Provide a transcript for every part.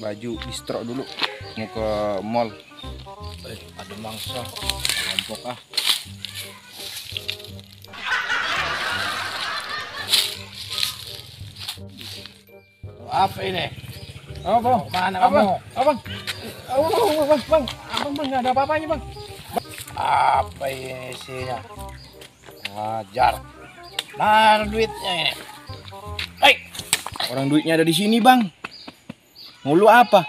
baju distro dulu mau ke mall Eh, ada mangsa. Rampok ah. Apa ini? apa bang Mana apa kamu? abang oh, bang bang bang abang bang nggak ada apa-apanya bang Apa ini isinya? Ajar. Mana duitnya ini? Hei, orang duitnya ada di sini bang mulu apa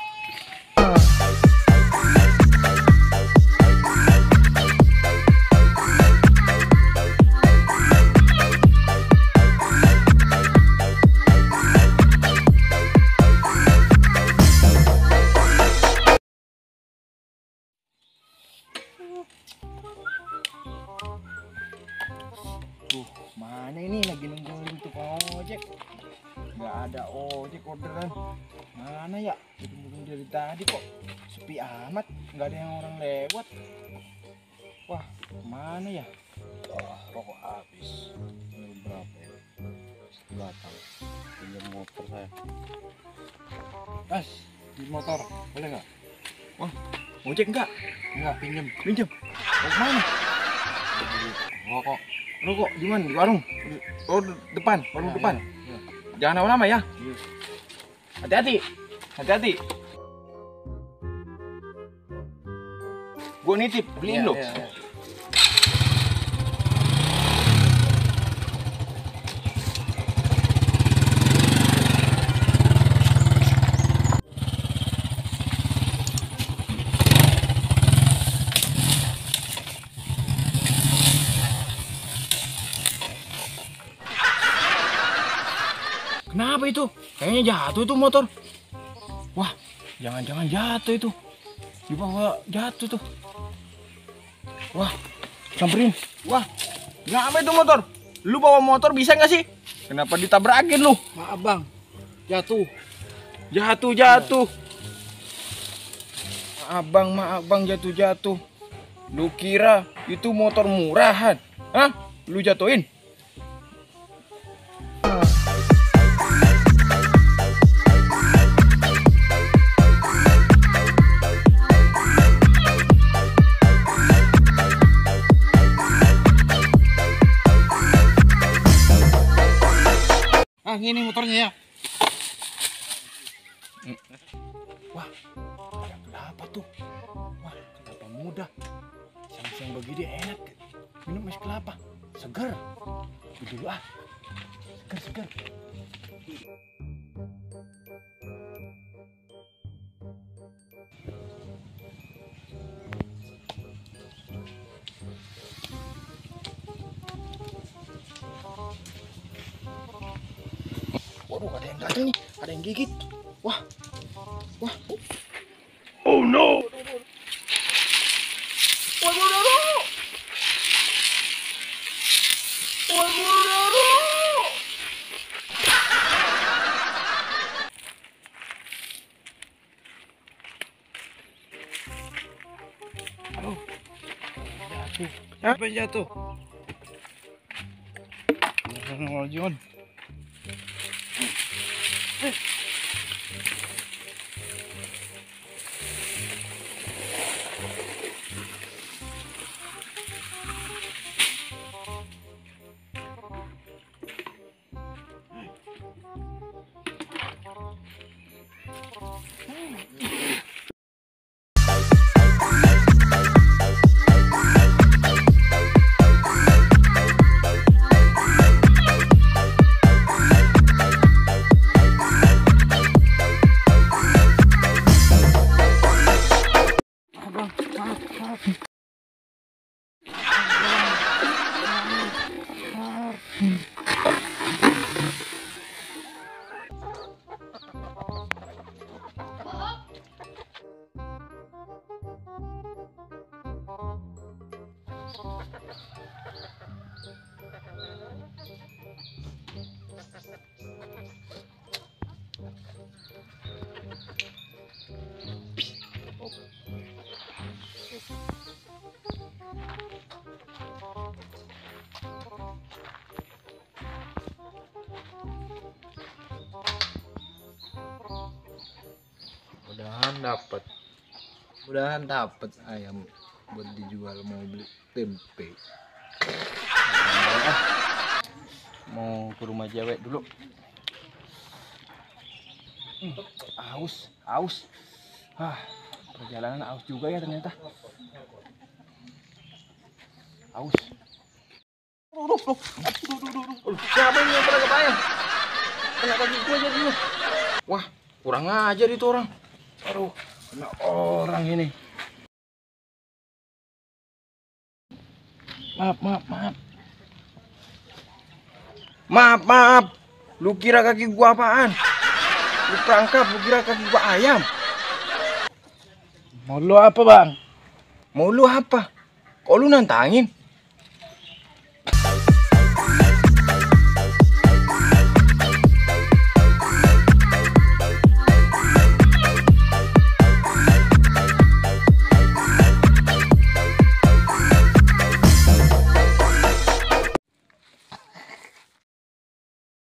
ada ojek orderan. Mana ya? Itu nungguin dari tadi kok sepi amat, nggak ada yang orang lewat. Wah, mana ya? Wah, rokok habis. Berapa ya? Belakang. Pinjam motor saya. Mas, di motor, boleh nggak? Wah, ojek nggak? Enggak, pinjam. Pinjam. Mau ke mana? Rokok. Rokok di mana? Di warung? Oh, de- depan, warung Ya, depan. ya, Jangan lama-lama ya. Hati-hati. Hati-hati. Gua nitip, beliin Iya, lo. iya, iya. Kenapa itu? Kayaknya jatuh itu motor. Wah, jangan-jangan jatuh itu. Di bawah jatuh tuh. Wah, samperin. Wah, kenapa itu motor? Lu bawa motor bisa nggak sih? Kenapa ditabrakin lu? Maaf, Bang. Jatuh. Jatuh, jatuh. Abang, maaf bang jatuh-jatuh. Lu kira itu motor murahan? Hah? Lu jatuhin? Ah, ini motornya ya. Wah, ada kelapa tuh. Wah, kelapa muda. Siang-siang begini enak. Minum es kelapa. Seger. Dulu ah. Seger, seger. Waduh, ada yang datang nih. Ada yang gigit. Wah, wah. Oh no. Waduh, waduh, waduh. Waduh, waduh, waduh. Aduh. Jatuh. Apa yang jatuh? う ん 음. mudahan dapat mudahan dapat ayam buat dijual mau beli tempe. Mau ke rumah cewek dulu. Hmm, haus, ah perjalanan haus juga ya ternyata. Haus, wah kurang aja itu orang. Aduh, kena orang ini. Maaf, maaf, maaf. Maaf, maaf. Lu kira kaki gua apaan? Lu perangkap, lu kira kaki gua ayam. mau lu apa bang Mau lu apa? Kok lu nantangin?